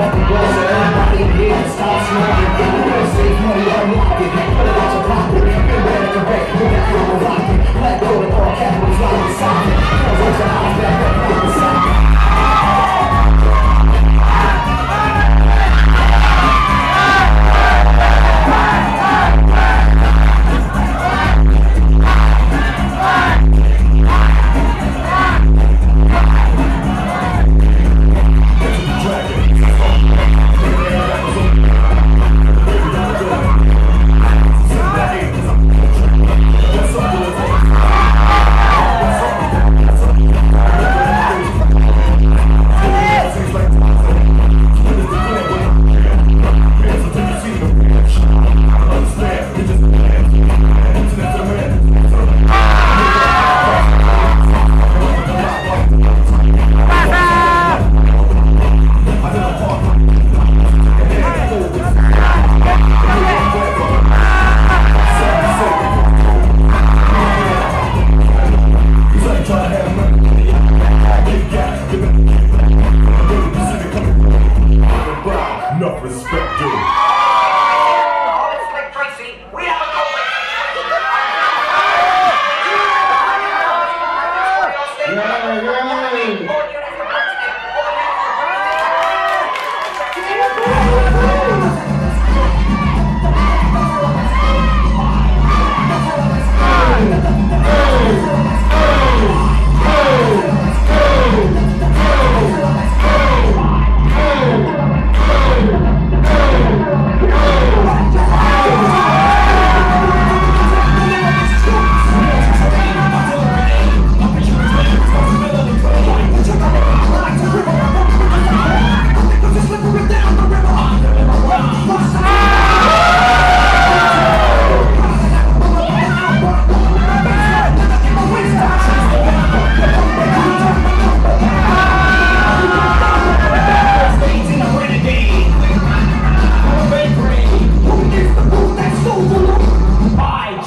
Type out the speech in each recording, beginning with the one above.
walking, to everybody here, stop smoking, get away, save money, I'm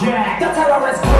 Jack. That's how I was.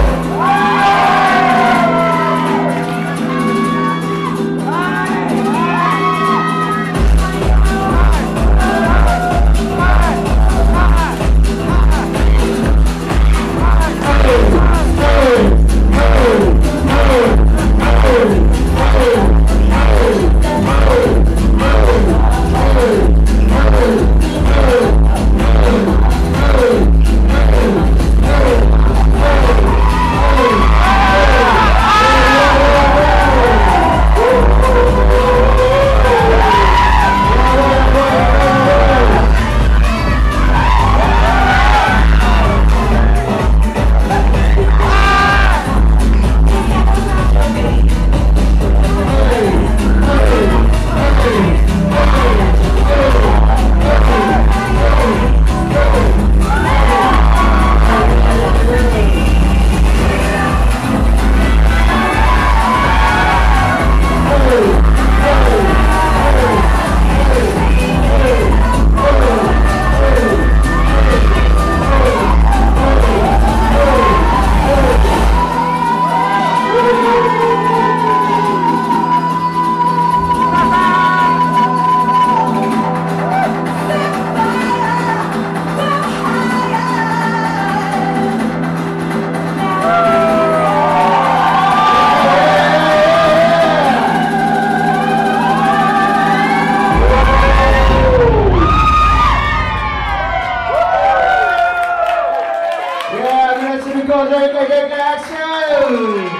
Yeah, let's go, take, take, take action!